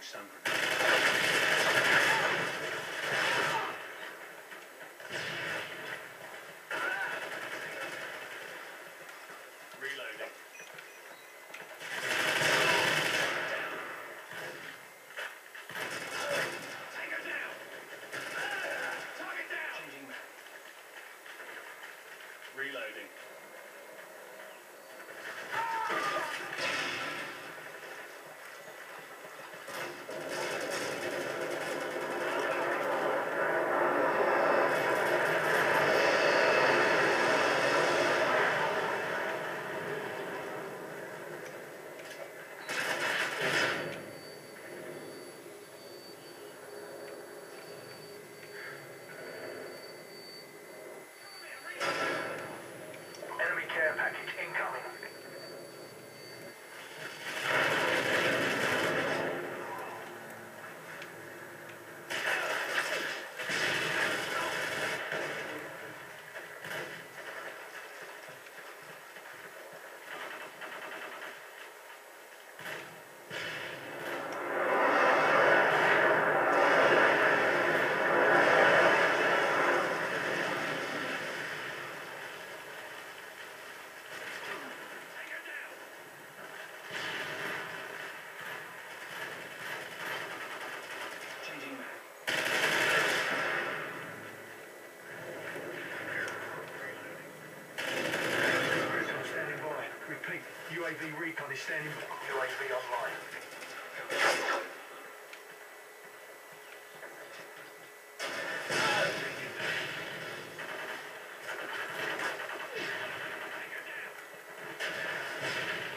Sam Sanford. UAV recon is standing by. UAV online. Thank you.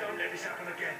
Don't let this happen again.